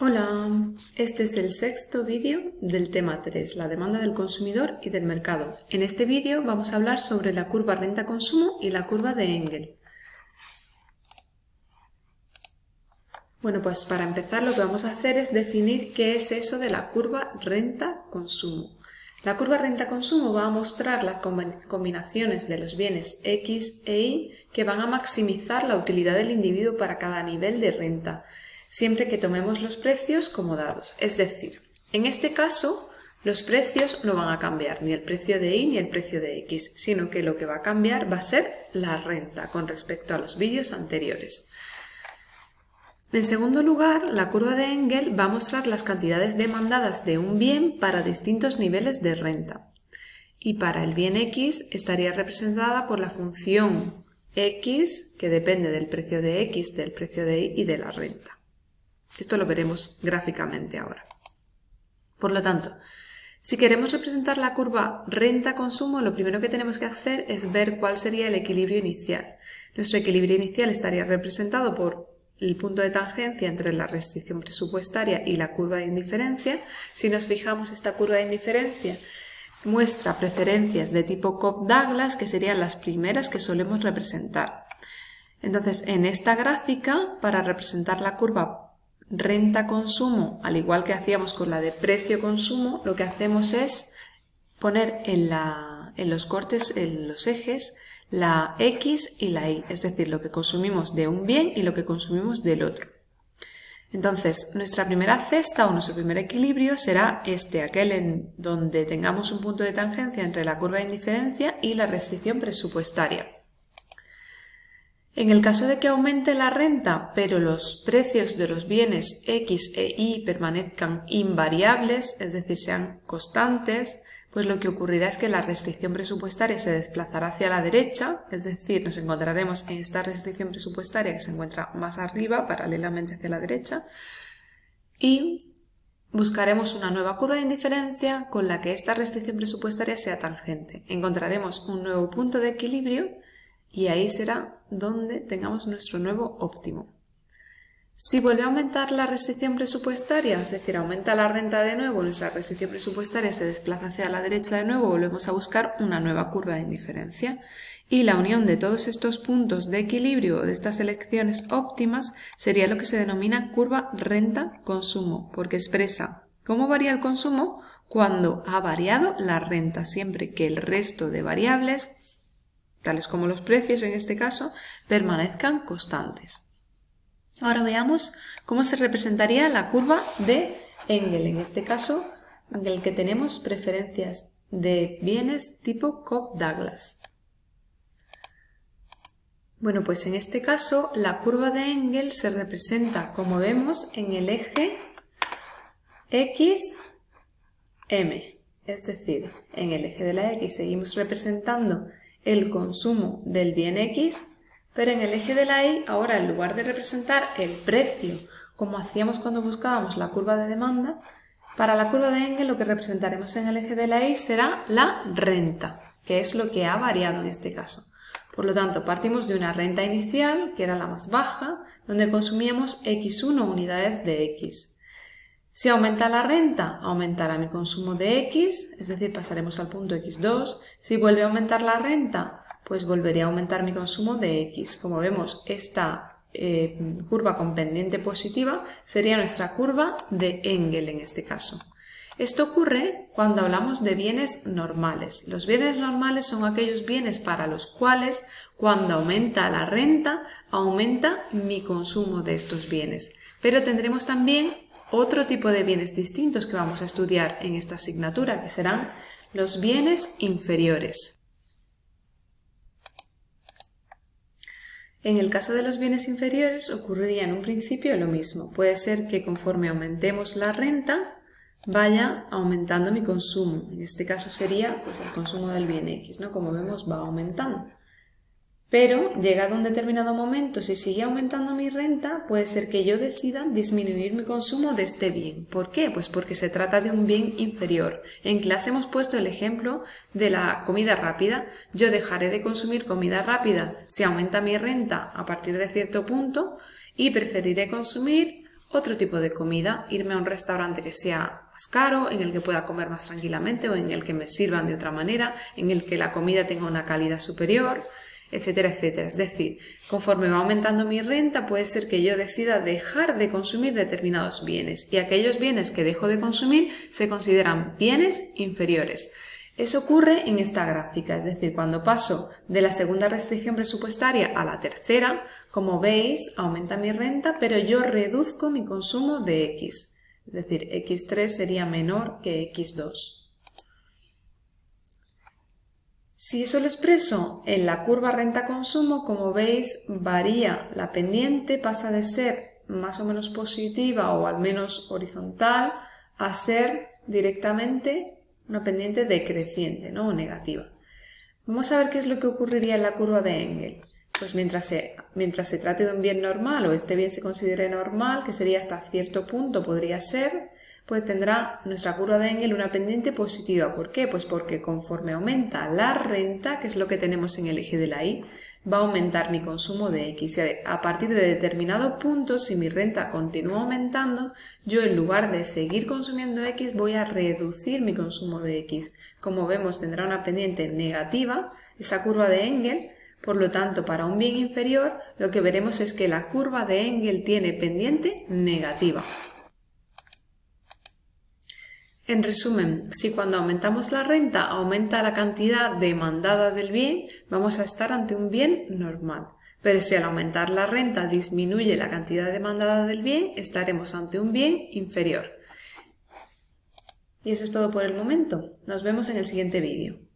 Hola, este es el sexto vídeo del tema 3, la demanda del consumidor y del mercado. En este vídeo vamos a hablar sobre la curva renta-consumo y la curva de Engel. Bueno, pues para empezar lo que vamos a hacer es definir qué es eso de la curva renta-consumo. La curva renta-consumo va a mostrar las combinaciones de los bienes X e Y que van a maximizar la utilidad del individuo para cada nivel de renta siempre que tomemos los precios como dados. Es decir, en este caso, los precios no van a cambiar, ni el precio de Y ni el precio de X, sino que lo que va a cambiar va a ser la renta con respecto a los vídeos anteriores. En segundo lugar, la curva de Engel va a mostrar las cantidades demandadas de un bien para distintos niveles de renta. Y para el bien X estaría representada por la función X, que depende del precio de X, del precio de Y y de la renta. Esto lo veremos gráficamente ahora. Por lo tanto, si queremos representar la curva renta-consumo, lo primero que tenemos que hacer es ver cuál sería el equilibrio inicial. Nuestro equilibrio inicial estaría representado por el punto de tangencia entre la restricción presupuestaria y la curva de indiferencia. Si nos fijamos, esta curva de indiferencia muestra preferencias de tipo Cobb-Douglas, que serían las primeras que solemos representar. Entonces, en esta gráfica, para representar la curva renta-consumo, al igual que hacíamos con la de precio-consumo, lo que hacemos es poner en, los cortes, en los ejes, la X y la Y, es decir, lo que consumimos de un bien y lo que consumimos del otro. Entonces, nuestra primera cesta o nuestro primer equilibrio será este, aquel en donde tengamos un punto de tangencia entre la curva de indiferencia y la restricción presupuestaria. En el caso de que aumente la renta, pero los precios de los bienes X e Y permanezcan invariables, es decir, sean constantes, pues lo que ocurrirá es que la restricción presupuestaria se desplazará hacia la derecha, es decir, nos encontraremos en esta restricción presupuestaria que se encuentra más arriba, paralelamente hacia la derecha, y buscaremos una nueva curva de indiferencia con la que esta restricción presupuestaria sea tangente. Encontraremos un nuevo punto de equilibrio y ahí será donde tengamos nuestro nuevo óptimo. Si vuelve a aumentar la restricción presupuestaria, es decir, aumenta la renta de nuevo, nuestra restricción presupuestaria se desplaza hacia la derecha de nuevo, volvemos a buscar una nueva curva de indiferencia. Y la unión de todos estos puntos de equilibrio de estas elecciones óptimas sería lo que se denomina curva renta-consumo, porque expresa cómo varía el consumo cuando ha variado la renta, siempre que el resto de variables tales como los precios en este caso, permanezcan constantes. Ahora veamos cómo se representaría la curva de Engel, en este caso en el que tenemos preferencias de bienes tipo Cobb-Douglas. Bueno, pues en este caso la curva de Engel se representa, como vemos, en el eje X, M. Es decir, en el eje de la X seguimos representando el consumo del bien X, pero en el eje de la Y, ahora en lugar de representar el precio, como hacíamos cuando buscábamos la curva de demanda, para la curva de Engel lo que representaremos en el eje de la Y será la renta, que es lo que ha variado en este caso. Por lo tanto, partimos de una renta inicial, que era la más baja, donde consumíamos X1 unidades de X. Si aumenta la renta, aumentará mi consumo de X, es decir, pasaremos al punto X2. Si vuelve a aumentar la renta, pues volveré a aumentar mi consumo de X. Como vemos, esta eh, curva con pendiente positiva sería nuestra curva de Engel en este caso. Esto ocurre cuando hablamos de bienes normales. Los bienes normales son aquellos bienes para los cuales cuando aumenta la renta, aumenta mi consumo de estos bienes. Pero tendremos también otro tipo de bienes distintos que vamos a estudiar en esta asignatura, que serán los bienes inferiores. En el caso de los bienes inferiores ocurriría en un principio lo mismo. Puede ser que conforme aumentemos la renta vaya aumentando mi consumo. En este caso sería pues, el consumo del bien X, ¿no? Como vemos va aumentando. Pero llegado un determinado momento, si sigue aumentando mi renta, puede ser que yo decida disminuir mi consumo de este bien. ¿Por qué? Pues porque se trata de un bien inferior. En clase hemos puesto el ejemplo de la comida rápida. Yo dejaré de consumir comida rápida si aumenta mi renta a partir de cierto punto y preferiré consumir otro tipo de comida, irme a un restaurante que sea más caro, en el que pueda comer más tranquilamente o en el que me sirvan de otra manera, en el que la comida tenga una calidad superior, etcétera, etcétera. Es decir, conforme va aumentando mi renta, puede ser que yo decida dejar de consumir determinados bienes y aquellos bienes que dejo de consumir se consideran bienes inferiores. Eso ocurre en esta gráfica, es decir, cuando paso de la segunda restricción presupuestaria a la tercera, como veis, aumenta mi renta, pero yo reduzco mi consumo de X. Es decir, X3 sería menor que X2. Si eso lo expreso en la curva renta-consumo, como veis, varía la pendiente, pasa de ser más o menos positiva o al menos horizontal a ser directamente una pendiente decreciente ¿no? o negativa. Vamos a ver qué es lo que ocurriría en la curva de Engel. Pues mientras se, mientras se trate de un bien normal o este bien se considere normal, que sería hasta cierto punto podría ser, pues tendrá nuestra curva de Engel una pendiente positiva. ¿Por qué? Pues porque conforme aumenta la renta, que es lo que tenemos en el eje de la Y, va a aumentar mi consumo de X. A partir de determinado punto, si mi renta continúa aumentando, yo en lugar de seguir consumiendo X voy a reducir mi consumo de X. Como vemos, tendrá una pendiente negativa, esa curva de Engel, por lo tanto, para un bien inferior, lo que veremos es que la curva de Engel tiene pendiente negativa. En resumen, si cuando aumentamos la renta aumenta la cantidad demandada del bien, vamos a estar ante un bien normal. Pero si al aumentar la renta disminuye la cantidad demandada del bien, estaremos ante un bien inferior. Y eso es todo por el momento. Nos vemos en el siguiente vídeo.